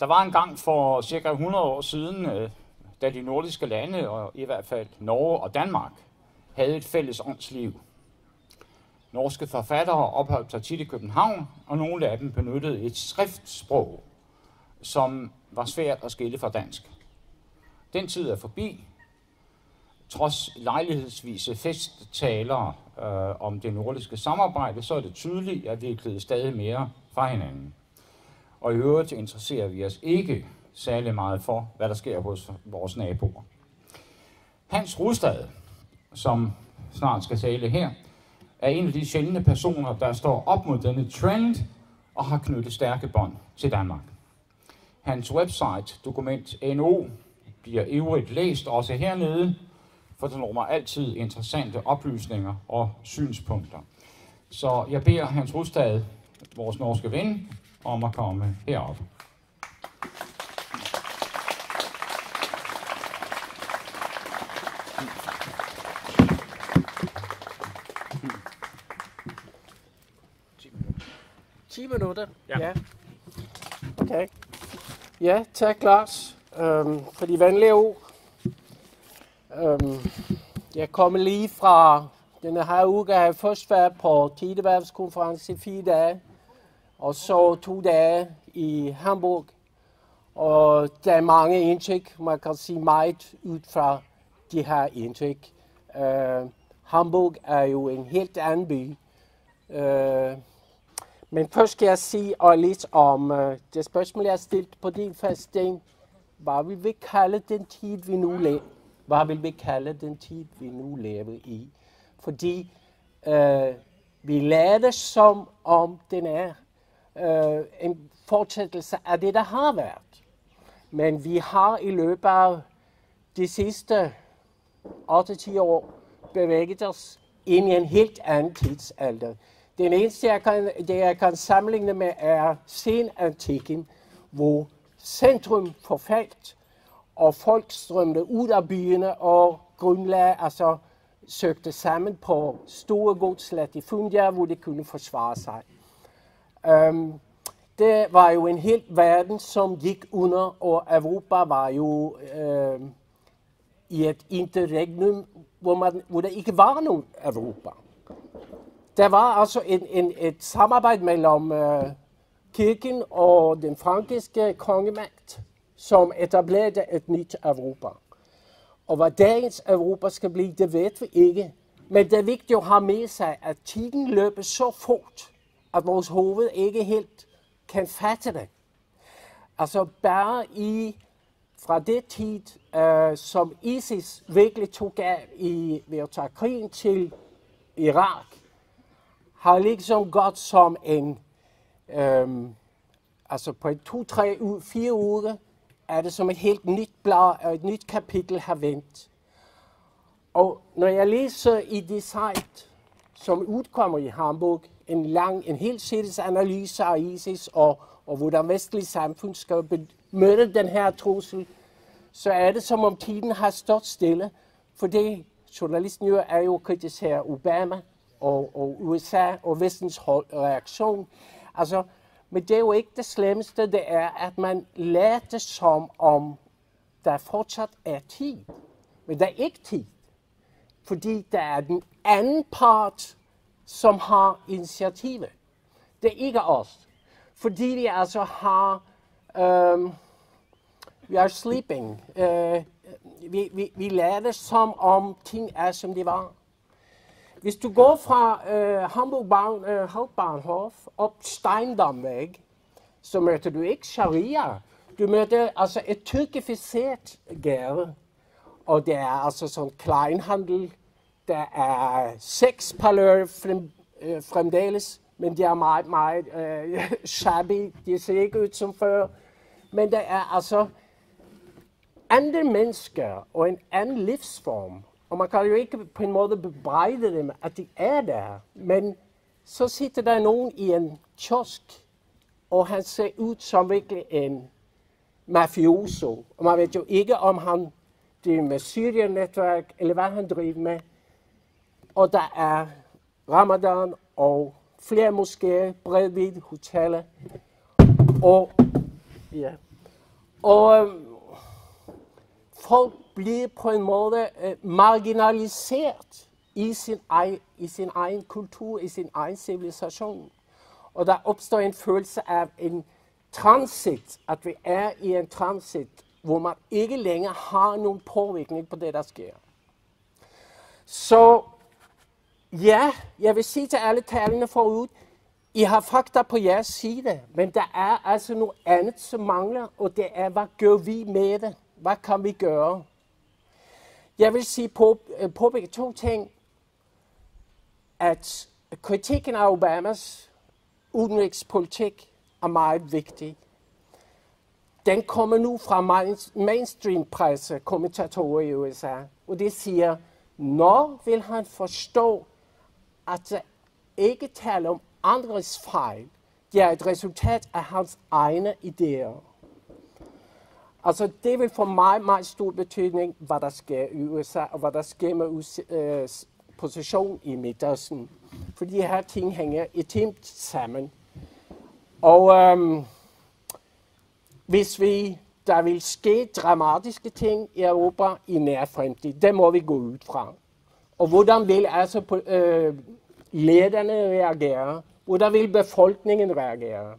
Der var en gang for cirka 100 år siden, øh, da de nordiske lande, og i hvert fald Norge og Danmark, havde et fælles åndsliv. Norske forfattere opholdt sig tit i København, og nogle af dem benyttede et skriftsprog, som var svært at skille fra dansk. Den tid er forbi. Trods lejlighedsvise festtaler øh, om det nordiske samarbejde, så er det tydeligt, at vi er klædet stadig mere fra hinanden. Og i øvrigt interesserer vi os ikke særlig meget for, hvad der sker hos vores naboer. Hans Rustad, som snart skal tale her, er en af de sjældne personer, der står op mod denne trend og har knyttet stærke bånd til Danmark. Hans website, dokument NO, bliver ivrigt læst også hernede, for den rummer altid interessante oplysninger og synspunkter. Så jeg beder Hans Rustad, vores norske ven, om at komme herop. 10 minutter? Ja. ja. Okay. Ja, tak Lars øhm, for de venlige ord. Øhm, jeg kommer lige fra denne her uge, har jeg først været på Tideværvskonference i fire dage, og så to dage i Hamburg. Og der er mange indtryk, man kan sige meget ud fra de her indtryk. Uh, Hamburg er jo en helt anden by. Uh, men først skal jeg sige og lidt om uh, det spørgsmål, jeg har stillet på din fasting. Hvad vil vi kalde den tid, vi nu lever? Hvad vil vi kalde den tid, vi nu lever i? Fordi uh, vi lader som om den er øh, en fortsættelse af det, der har været. Men vi har i løbet af de sidste 8-10 år bevæget os ind i en helt anden tidsalder. Den eneste, jeg kan, det jeg kan sammenligne med, er senantikken, hvor centrum forfaldt, og folk strømte ud af byerne og grundlag, altså søgte sammen på store godslatifundier, hvor de kunne forsvare sig. Um, det var jo en helt verden, som gik under, og Europa var jo uh, i et interregnum, hvor, man, hvor der ikke var nogen Europa. Der var altså en, en, et samarbejde mellem uh, kirken og den frankiske kongemagt, som etablerede et nyt Europa. Og hvad dagens Europa skal blive, det ved vi ikke. Men det er vigtigt at have med sig, at tiden løber så fort, at vores hoved ikke helt kan fatte det. Altså bare i fra det tid, øh, som ISIS virkelig tog af i, ved at tage krigen til Irak, har ligesom gått som en, øh, altså på et to, tre, fire uger, er det som et helt nyt blad og et nyt kapitel har vendt. Og når jeg læser i det site, som udkommer i Hamburg, en lang, en helt sides analyser af ISIS og, og hvordan vestlige samfund skal møde den her trussel, så er det som om tiden har stået stille, for det journalisten jo er jo kritiserer Obama, og, og USA og vestens reaktion. Altså, men det er jo ikke det slemmeste, det er, at man lader som om, der fortsat er tid. Men der er ikke tid. Fordi der er den anden part, som har initiativet. Det er ikke os. Fordi de altså har, um, we are sleeping. Uh, vi, vi, vi lader som om ting er, som de var. Hvis du går fra uh, Hamburg Bahn, øh, Hauptbahnhof op Steindamvæg, så møter du ikke sharia. Du møder altså et tyrkificeret gade. Og det er altså sådan kleinhandel. Der er seks parlører frem, øh, fremdeles, men de er meget, meget øh, shabby. De ser ikke ud som før. Men der er altså andre mennesker og en anden livsform. Og man kan jo ikke på en måde bebrejde dem, at de er der. Men så sitter der nogen i en kiosk, og han ser ud som virkelig en mafioso. Og man ved jo ikke, om han driver med Syrien-netværk, eller hvad han driver med. Og der er Ramadan og flere moskéer, bredvid hoteller. Og, ja. Og øh, folk bliver på en måde øh, marginaliseret i sin, egen, i sin egen kultur, i sin egen civilisation. Og der opstår en følelse af en transit, at vi er i en transit, hvor man ikke længere har nogen påvirkning på det, der sker. Så ja, jeg vil sige til alle talerne forud, I har fakta på jeres side, men der er altså noget andet, som mangler, og det er, hvad gør vi med det? Hvad kan vi gøre? Jeg vil sige på, øh, på begge to ting, at kritikken af Obamas udenrigspolitik er meget vigtig. Den kommer nu fra mainstream-presse, kommentatorer i USA, og det siger, når vil han forstå, at ikke tale om andres fejl, det er et resultat af hans egne idéer. Altså, det vil for mig meget stor betydning, hvad der sker i USA, og hvad der sker med USA's øh, position i Midtøsten. For de her ting hænger intimt sammen. Og øhm, hvis vi, der vil ske dramatiske ting i Europa i nær fremtid, det må vi gå ud fra. Og hvordan vil altså øh, lederne reagere? Hvordan vil befolkningen reagere?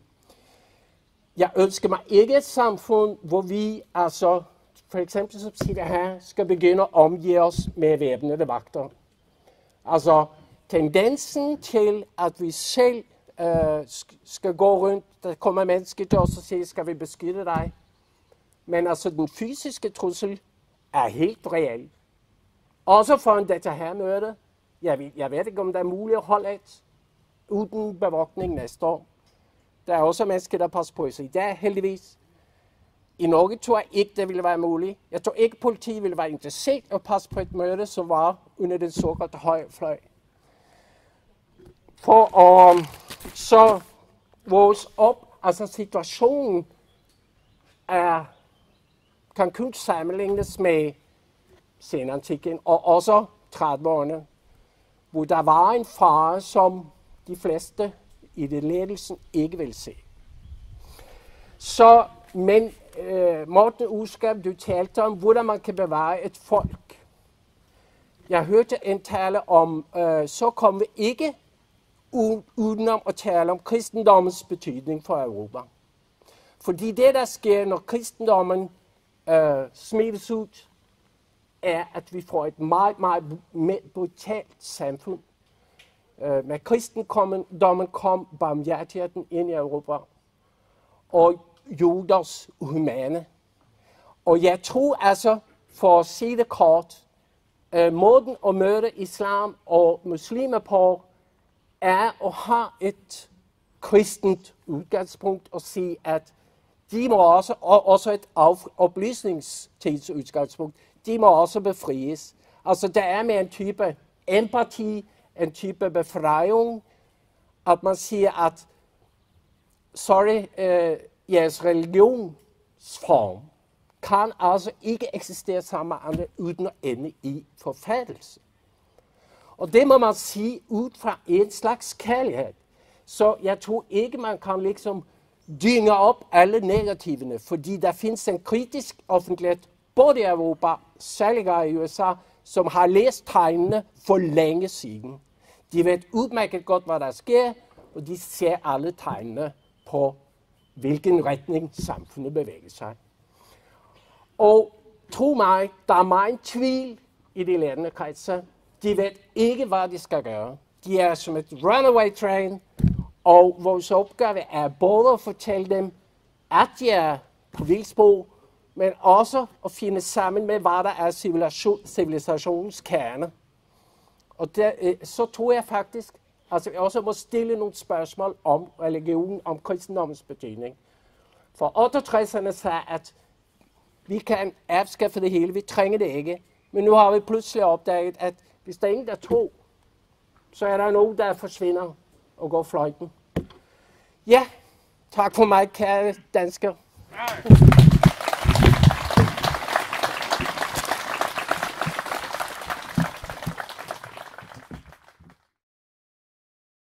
Jeg ønsker mig ikke et samfund, hvor vi altså, for eksempel som siger her, skal begynde at omgive os med væbnede vagter. Altså, tendensen til, at vi selv øh, skal gå rundt, der kommer mennesker til os og siger, skal vi beskytte dig? Men altså, den fysiske trussel er helt reelt. Også for en dette her. Jeg ved, jeg ved ikke, om det er muligt at holde et uden bevogtning næste år. Der er også mennesker, der passer på sig i dag, heldigvis. I Norge tror jeg ikke, det ville være muligt. Jeg tror ikke, politiet ville være interesseret at passe på et møde, som var under den såkaldte høje fløj. For at så vores op, altså situationen er, kan kun sammenlignes med senantikken og også 30'erne, hvor der var en fare, som de fleste i det ledelsen ikke vil se. Så, men øh, Morten Uskab, du talte om, hvordan man kan bevare et folk. Jeg hørte en tale om, øh, så kommer vi ikke udenom at tale om kristendommens betydning for Europa. Fordi det, der sker, når kristendommen øh, smides ud, er, at vi får et meget, meget brutalt samfund. Øh, med kristendommen kom barmhjertigheden ind i Europa, og Judas humane. Og jeg tror altså, for at sige det kort, øh, måden at møde islam og muslimer på, er at have et kristent udgangspunkt og sige, at de må også, og også et oplysningstidsudgangspunkt, de må også befries. Altså det er med en type empati, en type befriung, at man siger, at sorry, øh, jeres religionsform kan altså ikke eksistere sammen med andre, uden at ende i forfærdelse. Og det må man sige ud fra en slags kærlighed. Så jeg tror ikke, man kan liksom dynge op alle negativene, fordi der findes en kritisk offentlighed, både i Europa, særligt i USA, som har læst tegnene for længe siden. De ved udmærket godt, hvad der sker, og de ser alle tegnene på, hvilken retning samfundet bevæger sig. Og tro mig, der er meget tvivl i de lærende kredser, de ved ikke, hvad de skal gøre. De er som et runaway train, og vores opgave er både at fortælle dem, at de er på vildspor, men også at finde sammen med, hvad der er civilisation, civilisationens kerne. Og der, øh, så tror jeg faktisk, altså jeg også må stille nogle spørgsmål om religion, om kristendommens betydning. For 68'erne sagde, at vi kan afskaffe det hele, vi trænger det ikke. Men nu har vi pludselig opdaget, at hvis der er ingen, der tror, så er der nogen, der forsvinder og går fløjten. Ja, tak for mig, kære dansker. Ja.